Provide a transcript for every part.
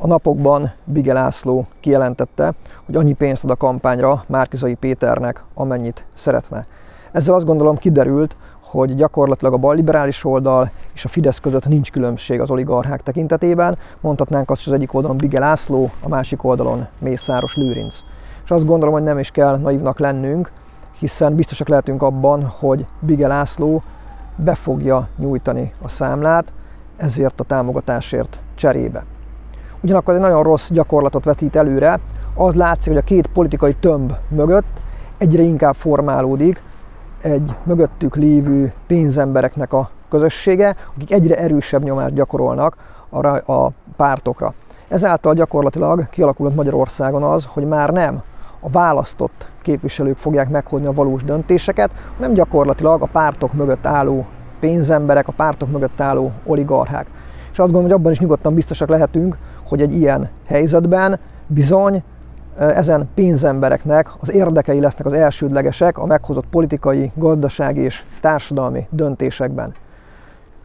A napokban Bige László kijelentette, hogy annyi pénzt ad a kampányra Márkizai Péternek, amennyit szeretne. Ezzel azt gondolom kiderült, hogy gyakorlatilag a balliberális oldal és a Fidesz között nincs különbség az oligarchák tekintetében. Mondhatnánk azt, hogy az egyik oldalon Bige László, a másik oldalon Mészáros Lőrinc. És azt gondolom, hogy nem is kell naívnak lennünk, hiszen biztosak lehetünk abban, hogy Bige László be fogja nyújtani a számlát, ezért a támogatásért cserébe. Ugyanakkor egy nagyon rossz gyakorlatot vetít előre, az látszik, hogy a két politikai tömb mögött egyre inkább formálódik egy mögöttük lévő pénzembereknek a közössége, akik egyre erősebb nyomást gyakorolnak a, a pártokra. Ezáltal gyakorlatilag kialakulott Magyarországon az, hogy már nem a választott képviselők fogják meghozni a valós döntéseket, hanem gyakorlatilag a pártok mögött álló pénzemberek, a pártok mögött álló oligarchák. És azt gondolom, hogy abban is nyugodtan biztosak lehetünk, hogy egy ilyen helyzetben bizony ezen pénzembereknek az érdekei lesznek az elsődlegesek a meghozott politikai, gazdasági és társadalmi döntésekben.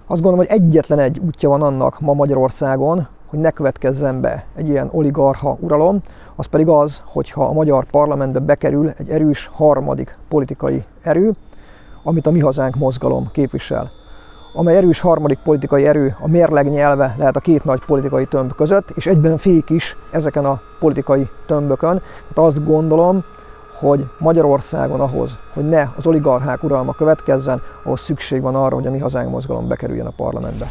Azt gondolom, hogy egyetlen egy útja van annak ma Magyarországon, hogy ne következzen be egy ilyen oligarha uralom, az pedig az, hogyha a magyar parlamentbe bekerül egy erős harmadik politikai erő, amit a Mi Hazánk mozgalom képvisel amely erős harmadik politikai erő, a mérleg nyelve lehet a két nagy politikai tömb között, és egyben fék is ezeken a politikai tömbökön. Tehát azt gondolom, hogy Magyarországon ahhoz, hogy ne az oligarchák uralma következzen, ahhoz szükség van arra, hogy a mi hazánk mozgalom bekerüljön a parlamentbe.